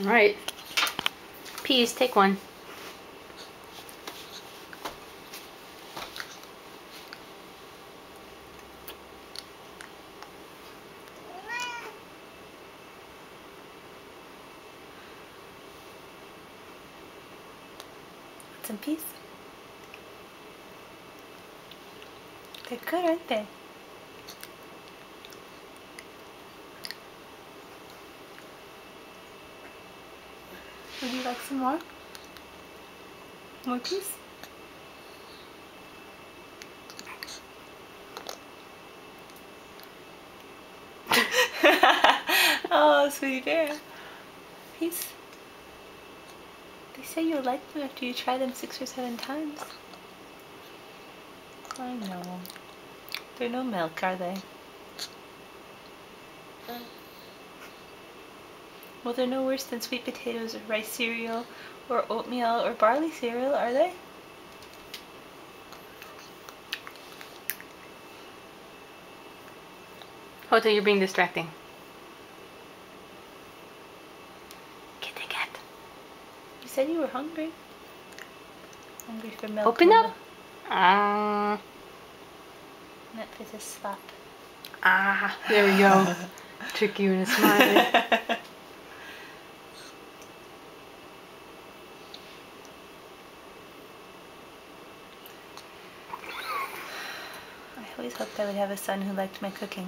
All right. Peas, take one. Some peas? They're good, aren't they? Would you like some more? More peas? oh, sweetie bear. Peas? They say you'll like them after you try them six or seven times. I know. They're no milk, are they? Well, they're no worse than sweet potatoes or rice cereal or oatmeal or barley cereal, are they? Hoto, you're being distracting. Kitty cat. You said you were hungry. Hungry for milk. Open up. Ah. That is a slap. Ah. There we go. Trick you in a smile. always hoped I would have a son who liked my cooking.